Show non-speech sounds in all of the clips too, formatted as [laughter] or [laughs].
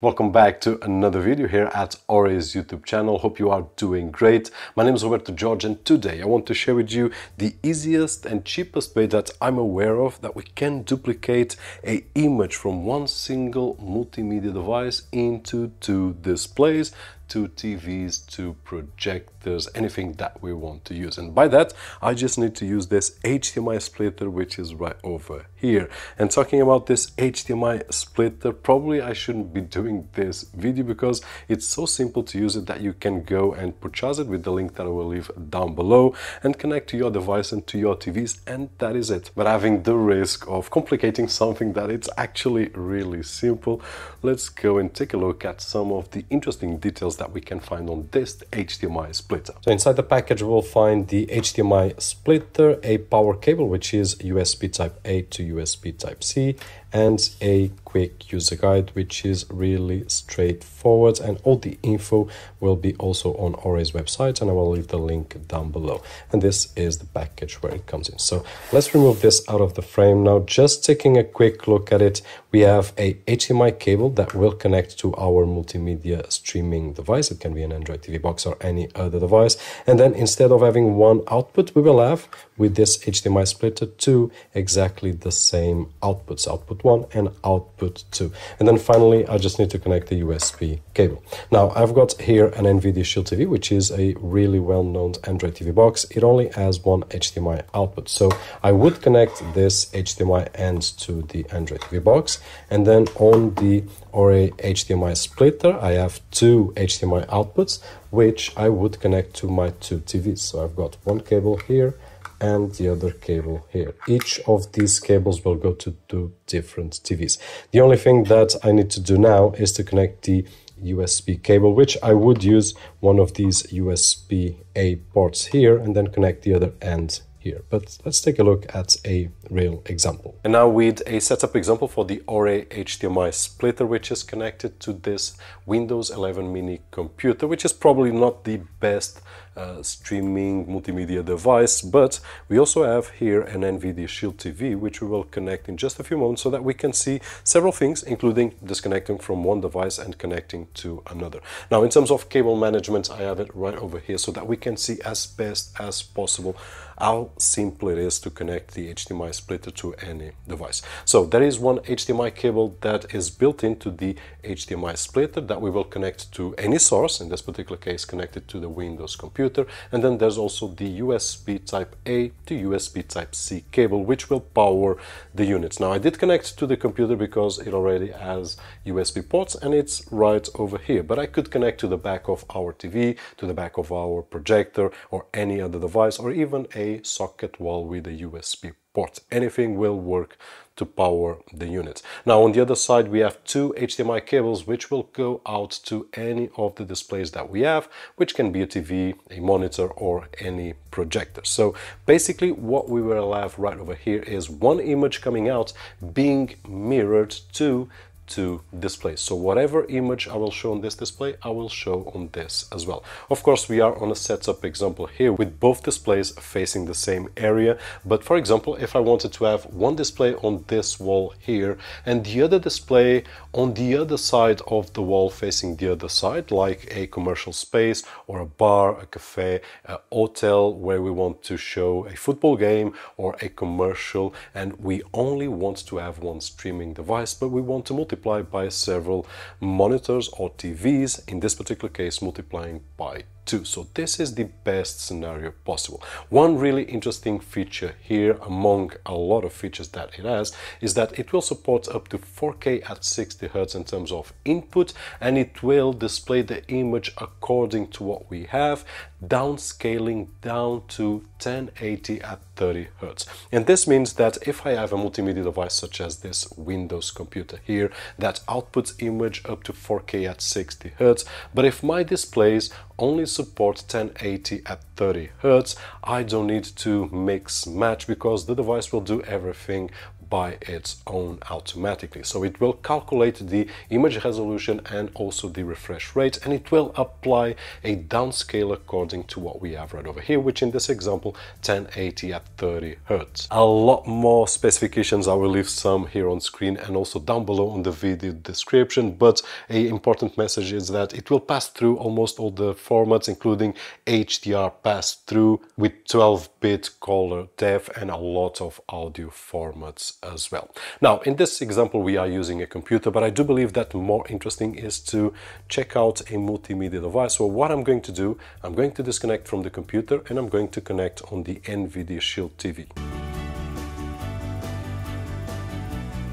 Welcome back to another video here at OREI's YouTube channel. Hope you are doing great. My name is Roberto George and today I want to share with you the easiest and cheapest way that I'm aware of that we can duplicate a image from one single multimedia device into two displays to TVs, to projectors, anything that we want to use. And by that, I just need to use this HDMI splitter, which is right over here. And talking about this HDMI splitter, probably I shouldn't be doing this video because it's so simple to use it that you can go and purchase it with the link that I will leave down below and connect to your device and to your TVs and that is it. But having the risk of complicating something that it's actually really simple, let's go and take a look at some of the interesting details that we can find on this HDMI splitter. So inside the package we'll find the HDMI splitter, a power cable which is USB type A to USB type C and a quick user guide which is really straightforward. And all the info will be also on OREI's website and I will leave the link down below. And this is the package where it comes in. So let's remove this out of the frame. Now just taking a quick look at it we have a HDMI cable that will connect to our multimedia streaming device. It can be an Android TV box or any other device. And then instead of having one output we will have with this HDMI splitter two exactly the same outputs. Output output 1 and output 2. And then finally, I just need to connect the USB cable. Now, I've got here an NVIDIA Shield TV, which is a really well-known Android TV box. It only has one HDMI output. So I would connect this HDMI end to the Android TV box. And then on the OREI HDMI splitter, I have two HDMI outputs, which I would connect to my two TVs. So I've got one cable here and the other cable here. Each of these cables will go to two different TVs. The only thing that I need to do now is to connect the USB cable, which I would use one of these USB-A ports here and then connect the other end here. But let's take a look at a real example. And now with a setup example for the OREI HDMI splitter, which is connected to this Windows 11 mini computer, which is probably not the best uh, streaming multimedia device, but we also have here an NVIDIA Shield TV, which we will connect in just a few moments so that we can see several things, including disconnecting from one device and connecting to another. Now, in terms of cable management, I have it right over here so that we can see as best as possible how simple it is to connect the HDMI splitter to any device. So there is one HDMI cable that is built into the HDMI splitter that we will connect to any source, in this particular case connected to the Windows computer. And then there's also the USB type A to USB type C cable, which will power the units. Now I did connect to the computer because it already has USB ports and it's right over here. But I could connect to the back of our TV, to the back of our projector or any other device or even a socket wall with a USB port. Anything will work to power the unit. Now on the other side we have two HDMI cables which will go out to any of the displays that we have, which can be a TV, a monitor or any projector. So basically what we will have right over here is one image coming out being mirrored to to display. So whatever image I will show on this display, I will show on this as well. Of course, we are on a setup example here with both displays facing the same area. But for example, if I wanted to have one display on this wall here and the other display on the other side of the wall facing the other side, like a commercial space or a bar, a cafe, a hotel where we want to show a football game or a commercial and we only want to have one streaming device, but we want to multiply by several monitors or TVs, in this particular case multiplying by 2. So this is the best scenario possible. One really interesting feature here among a lot of features that it has is that it will support up to 4K at 60 Hz in terms of input and it will display the image according to what we have downscaling down to 1080 at 30 Hz. And this means that if I have a multimedia device such as this Windows computer here that outputs image up to 4K at 60 Hz, but if my displays only support 1080 at 30 Hz, I don't need to mix match because the device will do everything by its own automatically. So it will calculate the image resolution and also the refresh rate and it will apply a downscale according to what we have right over here, which in this example 1080 at 30 Hertz. A lot more specifications, I will leave some here on screen and also down below in the video description, but a important message is that it will pass through almost all the formats, including HDR pass through with 12-bit color depth and a lot of audio formats as well. Now, in this example, we are using a computer, but I do believe that more interesting is to check out a multimedia device. So what I'm going to do, I'm going to disconnect from the computer and I'm going to connect on the NVIDIA Shield TV.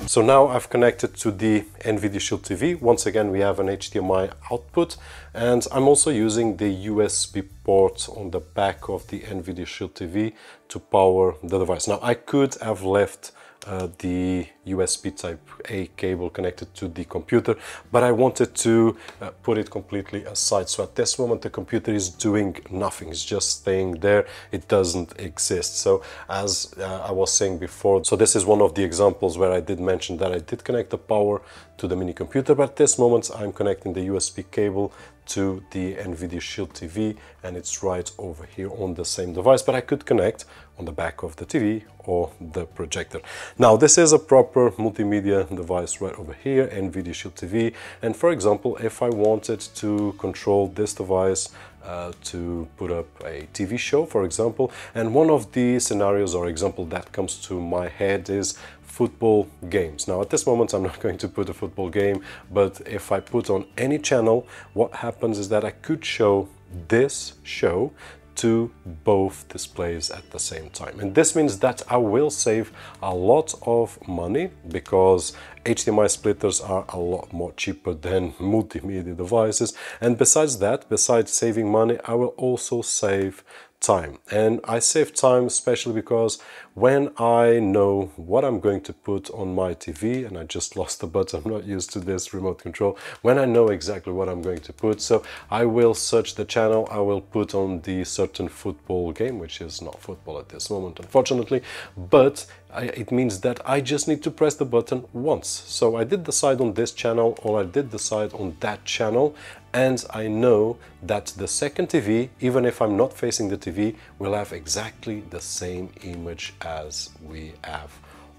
So now I've connected to the NVIDIA Shield TV. Once again, we have an HDMI output and I'm also using the USB port on the back of the NVIDIA Shield TV to power the device. Now I could have left uh, the USB type A cable connected to the computer, but I wanted to uh, put it completely aside. So at this moment, the computer is doing nothing. It's just staying there. It doesn't exist. So as uh, I was saying before, so this is one of the examples where I did mention that I did connect the power to the mini computer, but at this moment I'm connecting the USB cable to the NVIDIA Shield TV and it's right over here on the same device, but I could connect on the back of the TV or the projector. Now this is a proper multimedia device right over here, NVIDIA Shield TV. And for example, if I wanted to control this device uh, to put up a TV show, for example, and one of the scenarios or example that comes to my head is football games. Now at this moment I'm not [laughs] going to put a football game, but if I put on any channel, what happens is that I could show this show to both displays at the same time. And this means that I will save a lot of money because HDMI splitters are a lot more cheaper than [laughs] multimedia devices. And besides that, besides saving money, I will also save time. And I save time especially because when I know what I'm going to put on my TV, and I just [laughs] lost the button, I'm not used to this remote control, when I know exactly what I'm going to put, so I will search the channel, I will put on the certain football game, which is not football at this moment, unfortunately, but I, it means that I just need to press the button once. So I did decide on this channel or I did decide on that channel and I know that the second TV, even if I'm not facing the TV, will have exactly the same image as we have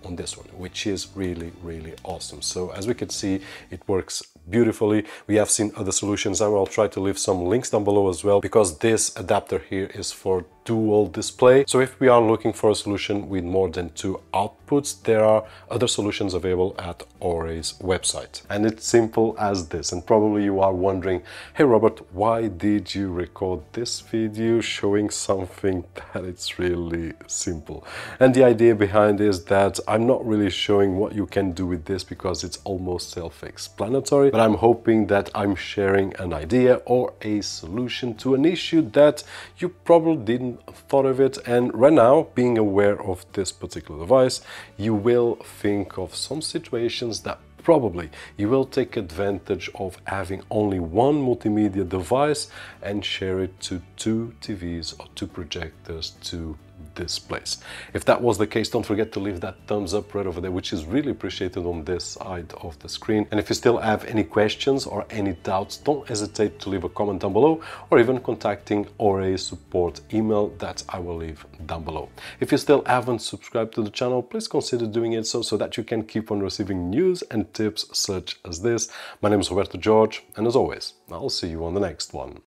on this one, which is really, really awesome. So as we can see, it works beautifully. We have seen other solutions and I'll try to leave some links down below as well because this adapter here is for dual display. So if we are looking for a solution with more than two outputs, there are other solutions available at OREI's website. And it's simple as this. And probably you are wondering, hey Robert, why did you record this video showing something [laughs] that it's really simple? And the idea behind is that I'm not really showing what you can do with this because it's almost self-explanatory, but I'm hoping that I'm sharing an idea or a solution to an issue that you probably didn't thought of it. And right now being aware of this particular device you will think of some situations that probably you will take advantage of having only one multimedia device and share it to two TVs or two projectors to this place. If that was the case, don't forget to leave that thumbs up right over there, which is really appreciated on this side of the screen. And if you still have any questions or any doubts, don't hesitate to leave a comment down below or even contacting OREI support email that I will leave down below. If you still haven't subscribed to the channel, please consider doing it so, so that you can keep on receiving news and tips such as this. My name is Roberto George, and as always, I'll see you on the next one.